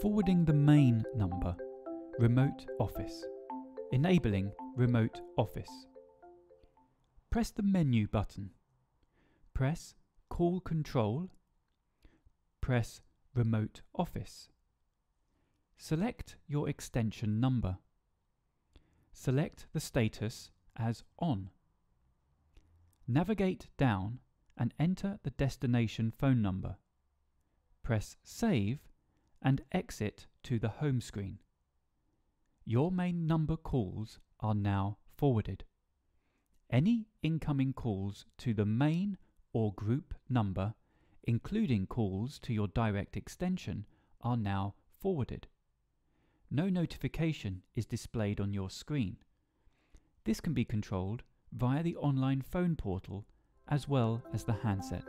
Forwarding the main number, Remote Office. Enabling Remote Office. Press the menu button. Press Call Control. Press Remote Office. Select your extension number. Select the status as On. Navigate down and enter the destination phone number. Press Save and exit to the home screen. Your main number calls are now forwarded. Any incoming calls to the main or group number, including calls to your direct extension, are now forwarded. No notification is displayed on your screen. This can be controlled via the online phone portal as well as the handset.